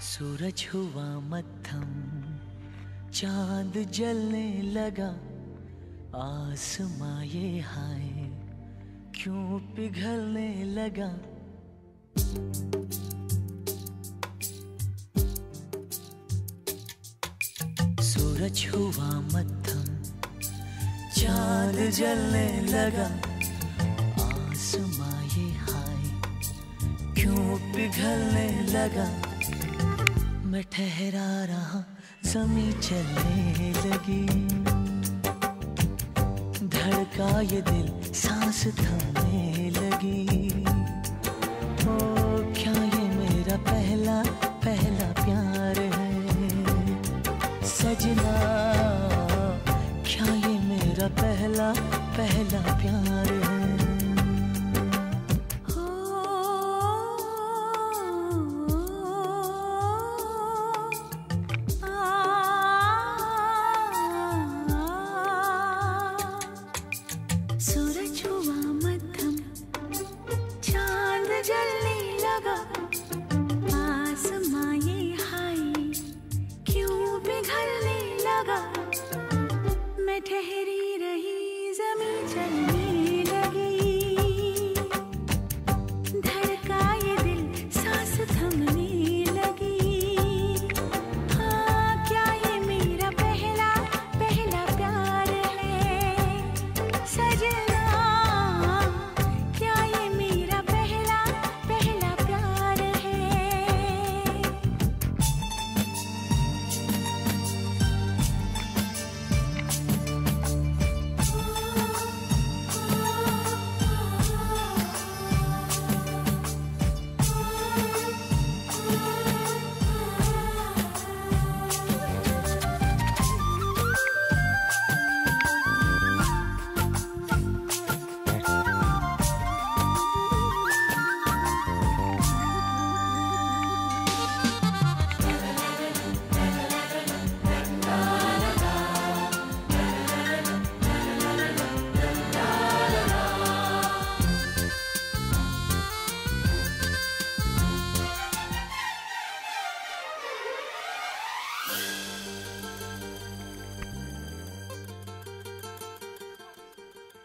सूरज हुआ मत्थम चाँद जलने लगा, आसमां ये हाय, क्यों पिघलने लगा? सूरज हुआ मत्थम चाँद जलने लगा, आसमां ये हाय, क्यों पिघलने लगा? मैं ठहरा रहा, जमी चलने लगी। धड़का ये दिल, सांस थमने लगी। ओ, क्या ये मेरा पहला पहला प्यार है? सजना, क्या ये मेरा पहला पहला प्यार है? लगा। मैं ठहरी रही जमी चलने।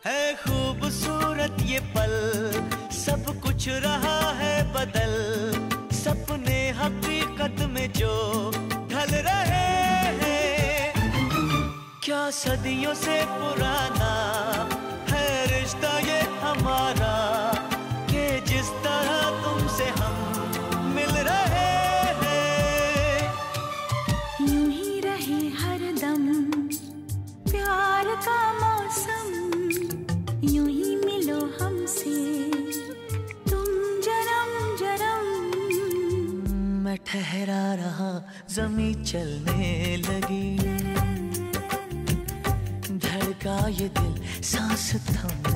है खूबसूरत ये पल, सब कुछ रहा है बदल। सपने हकीकत में जो ढल रहे हैं, क्या सदियों से पुराना ठहरा रहा जमी चलने लगी। धड़का ये दिल सांस थमने